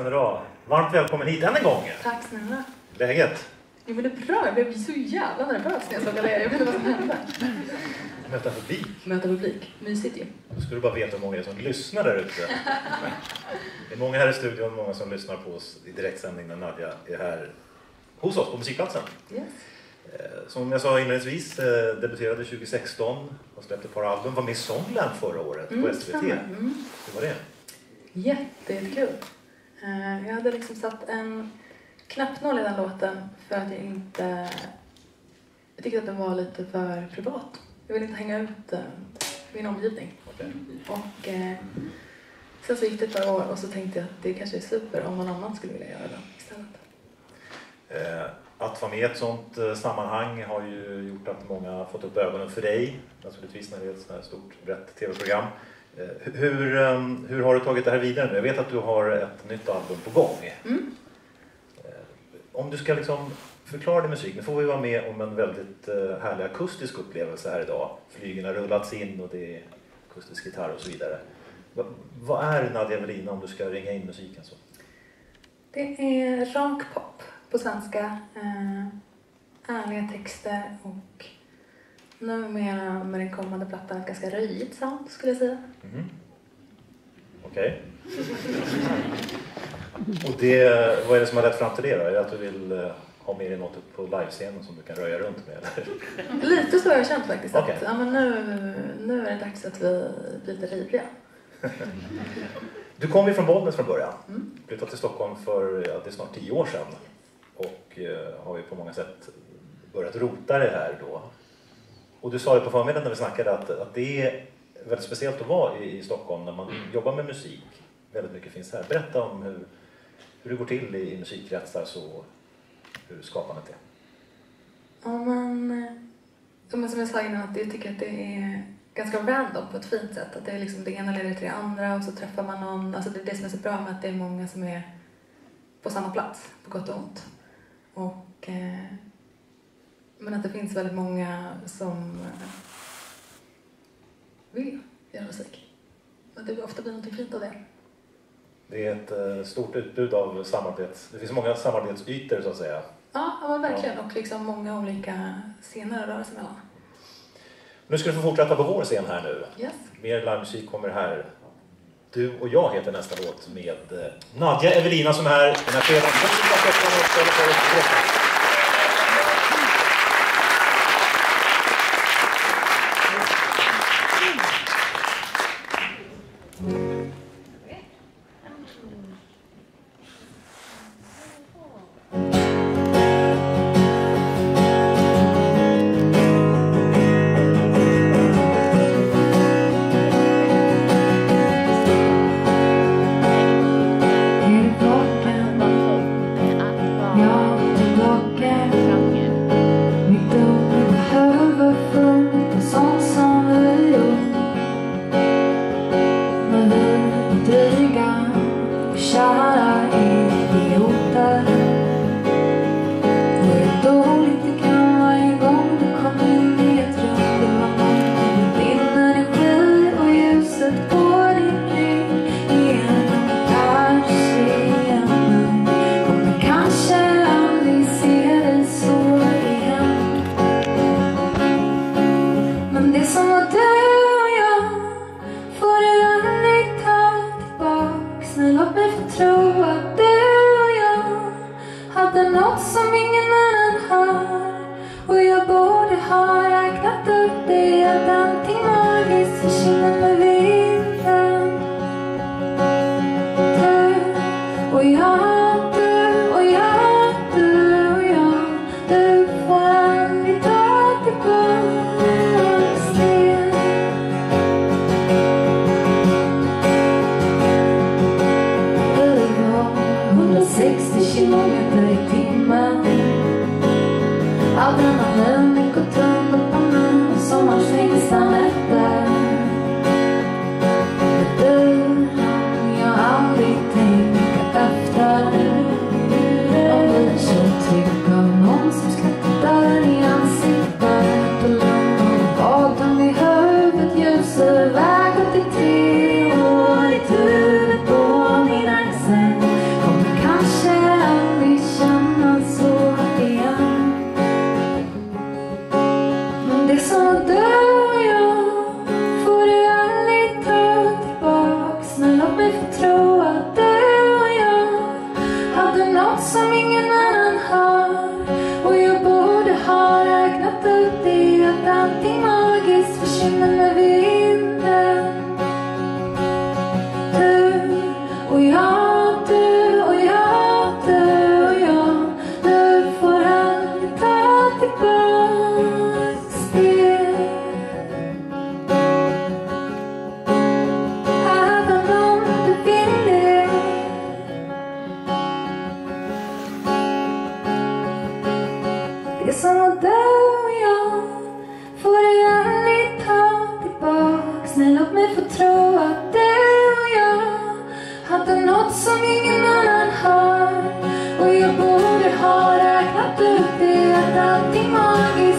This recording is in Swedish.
ska ni ha. Varmt välkommen hit än en gång. Tack snälla. Läget? Jo men det är bra, jag blev så jävla nervös när jag såg alla er. Jag vet inte vad som hände. Möta publik. Möta publik, mysigt ju. Då ska du bara veta hur många det är som lyssnar där ute. Det är många här i studion, många som lyssnar på oss i direktsändning när Nadja är här hos oss på Musikplatsen. Yes. Eh, Som jag sa inledningsvis, eh, debuterade 2016 och släppte ett par album. Var med i Songland förra året på Mm, SVT. stämmer. Mm. Hur var det? Jätte, jättekul. Eh, Jag hade liksom satt en knappnål i den låten för att jag inte... Jag tyckte att den var lite för privat. Jag ville inte hänga ut eh, min omgivning. Och eh, sen så gick det ett par år och så tänkte jag att det kanske är super om någon annan skulle vilja göra den istället. Att vara med i ett sånt sammanhang har ju gjort att många fått upp ögonen för dig, naturligtvis när det är ett sånt här stort, brett tv-program. Eh, Hur, eh, hur har du tagit det här vidare nu? Jag vet att du har ett nytt album på gång. Mm. Eh, Om du ska liksom förklara din musik, nu får vi vara med om en väldigt eh, härlig akustisk upplevelse här idag. Flygen har rullats in och det är akustisk gitarr och så vidare. Va- Vad är Nadja Evelina om du ska ringa in musiken så? Det är rak pop på svenska. Ärliga texter och numera med den kommande plattan ett ganska röjigt sound skulle jag säga. Mhm. Okej. Och det, vad är det som har lett fram till det då? Är det att du vill eh, ha med dig något på livescenen som du kan röja runt med? Eller? Lite så har jag känt faktiskt. Okej. Att, ja, men nu, nu är det dags att vi blir lite rivliga. Du kom ju från Bollnäs från början. Mm. Flyttade till Stockholm för ja, det är snart tio år sedan. Och eh, har ju på många sätt börjat rota det här då. Och du sa ju på förmiddagen när vi snackade att, att det är väldigt speciellt att vara i, i Stockholm när man jobbar med musik. Väldigt mycket finns här. Berätta om hur, hur det går till i, i musikkretsar så hur skapandet är. Ja, men, ja, men som jag sa innan, att jag tycker att det är ganska random på ett fint sätt. Att det, är liksom, det ena leder till det andra och så träffar man någon. Alltså det är det som är så bra med att det är många som är på samma plats, på gott och ont. Och, eh, men att det finns väldigt många som eh, vill göra musik. Och det ofta blir någonting fint av det. Det är ett eh, stort utbud av samarbets... Det finns många samarbetsytor så att säga. Ja, ja verkligen. Och liksom många olika scener att röra sig mellan. Nu ska du få fortsätta på vår scen här nu. Yes. Mer livemusik kommer här. Du och jag heter nästa låt med eh, Nadja Evelina som är här den här fredagen. Hade något som ingen annan har. Och jag borde ha räknat upp det att allting magiskt försvinner med vinden. Du och jag, var 160 kilometer i timmen. Du och jag, du och jag, du och jag Nu får han ta tillbaks det Även om du vill det Det som var du och jag mig få tro att du och jag hade något som ingen annan har. Och jag borde ha räknat ut det att allting var